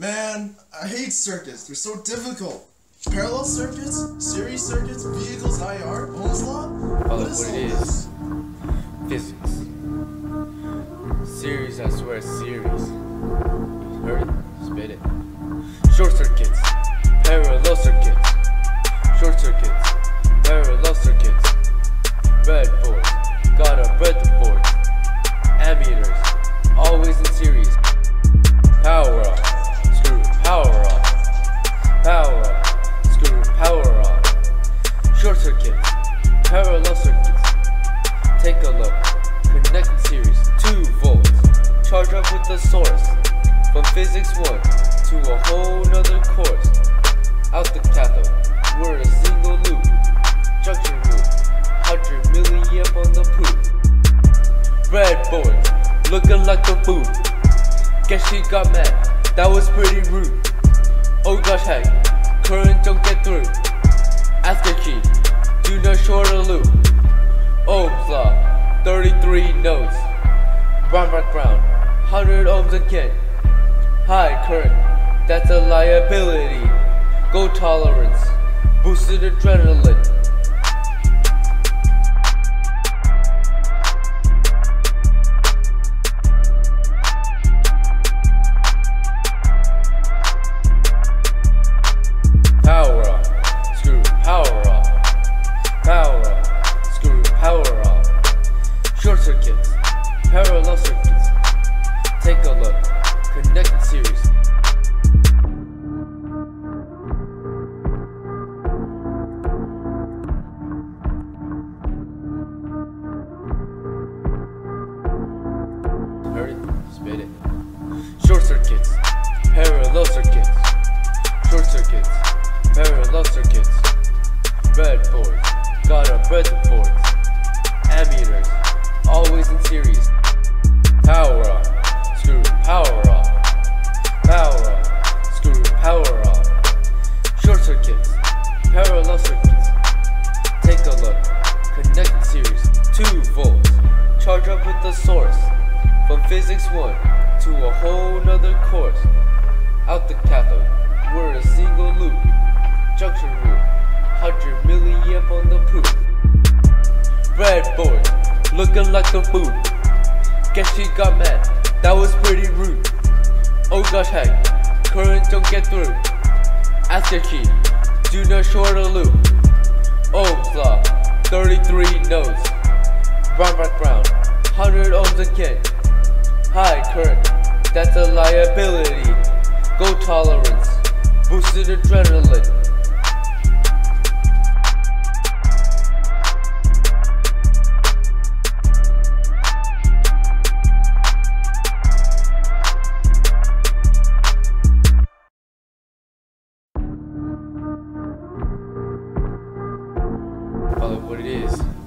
Man, I hate circuits. They're so difficult. Parallel circuits, series circuits, vehicles, IR, Ohm's law. Call What it is what it this? Physics. Series, I swear, series. Heard it? Spit it. Short circuits. Take a look. Connect series 2 volts. Charge up with the source. From physics 1 to a whole nother course. Out the cathode. We're a single loop. Junction rule. 100 milliamp on the poop. Breadboard. Looking like a food. Guess she got mad. That was pretty rude. Oh gosh, hey. Current don't get through. Ask a key. Do not short a loop. Ohm's law, 33 nodes. Brown black brown, 100 ohms again. High current, that's a liability. Gold tolerance, boosted adrenaline. Take a look, series. Heard it? Spit it. Short circuits, the source. From physics 1 to a whole nother course. Out the cathode, we're a single loop. Junction rule, 100 milliamp on the poop. Breadboard, looking like a food. Guess she got mad, that was pretty rude. Oh gosh, hey, current don't get through. Ask a key, do not short a loop. Ohm's law, 33 nodes. Brown black brown, 100 ohms again. High current, that's a liability. Gold tolerance, boosted adrenaline. What it is.